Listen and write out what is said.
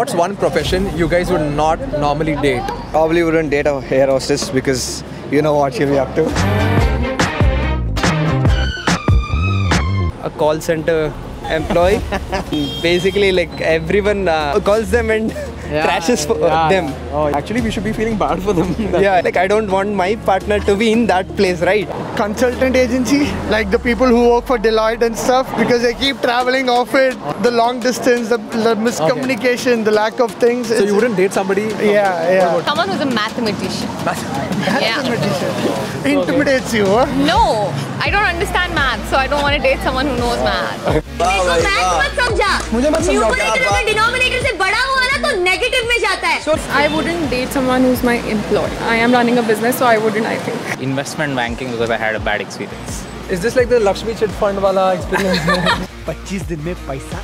What's one profession you guys would not normally date? Probably wouldn't date a hair hostess because you know what she'll be up to. a call center employee. Basically, like everyone uh, calls them and crashes for them. Oh, actually, we should be feeling bad for them. Yeah, like I don't want my partner to be in that place, right? consultant agency, like the people who work for Deloitte and stuff, because they keep traveling off it, the long distance, the, the miscommunication, the lack of things. So you wouldn't date somebody? Yeah, yeah. Someone who's a mathematician. yeah. Intimidates you, huh? No, I don't understand math, so I don't want to date someone who knows math. मत समझा numerator अगर denominator से बड़ा हुआ ना तो negative में जाता है So I wouldn't date someone who's my employee. I am running a business, so I wouldn't. I think. investment banking because I had a bad experience. Is this like the Lakshmi Chit Fund wala experience? 25 दिन में पैसा